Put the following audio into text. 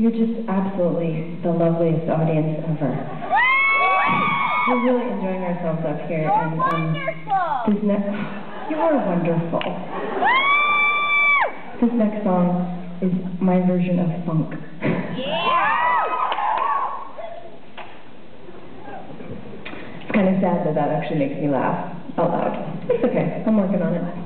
You're just absolutely the loveliest audience ever. We're really enjoying ourselves up here. You're and, um, This next, you are wonderful. this next song is my version of funk. Yeah! It's kind of sad that that actually makes me laugh out loud. It's okay. I'm working on it.